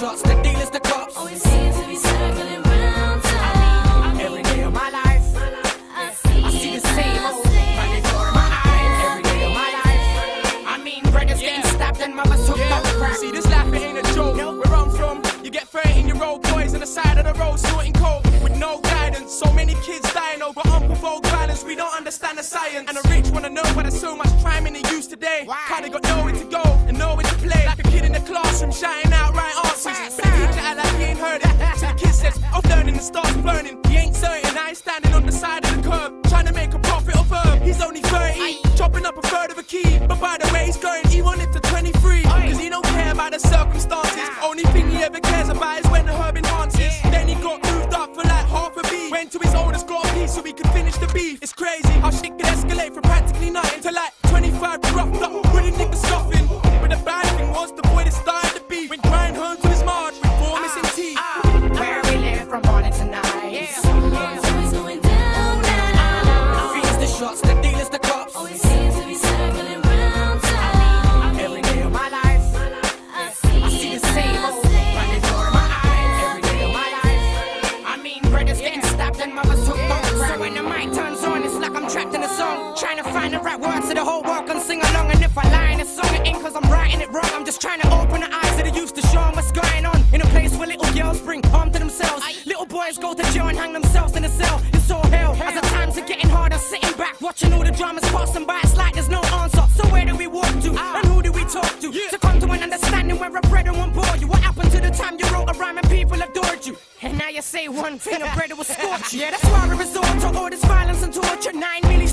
shots, the dealers, the on the side road snorting coke with no guidance. So many kids dying over unprovoked violence. We don't understand the science. And the rich wanna know why there's so much crime in the youth today. Why? Kinda got nowhere to go and nowhere to play. Like a kid in the classroom shouting out right answers. But the teacher act like he ain't heard it. So the kid says, I'm learning and starts burning. He ain't certain, I ain't standing on the side of the curb. Trying to make a profit of herb. He's only 30, chopping up a third of a key. But by the way, he's going, he wanted to 23. Cause he don't care about the circumstances. Only thing he ever cares about is crazy how shit can escalate from practically nothing to like 25 roughed up find the right words so the whole world can sing along. And if I lie in a song, it ain't cause I'm writing it wrong. I'm just trying to open the eyes of the youth to show what's going on. In a place where little girls bring harm to themselves. Little boys go to jail and hang themselves in a cell. It's all hell. As the times are getting harder, sitting back, watching all the dramas passing by. It's like there's no answer. So where do we walk to? Ah. And who do we talk to? To come to an understanding where a brother won't bore you. What happened to the time you wrote a rhyme and people adored you? And now you say one thing, a brother will scorch you. Yeah, that's why we resort to all this violence and torture. Nine millies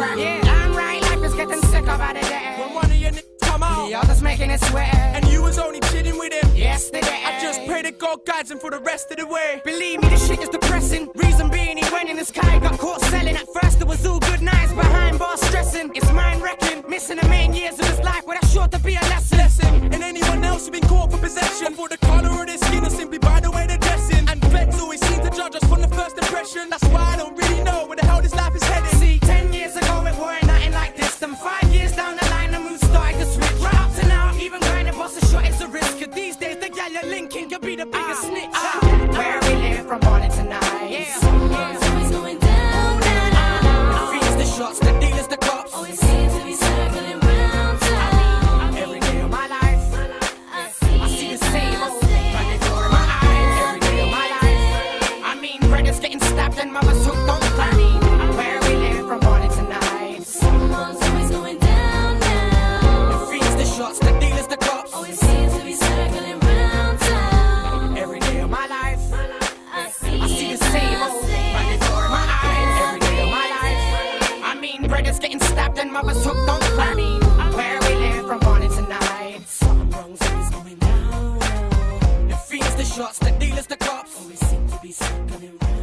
crack. Damn right, life is getting sick about it. When one of your niggas come out The others making it sweat. and you was only chilling with him. Yesterday, I just pray that God guides him for the rest of the way. Believe me, this shit is depressing. Reason being, he went in the sky, got caught selling. At first, it was all good nights, behind bars stressing. It's mind wrecking, missing the main years of his life, but that's sure to be a lesson. Lesson, and anyone else who been caught for possession for the color of their skin or simply by the way they're the biggest snitch. shots, the dealers, the cops. Always seem to be sick something around.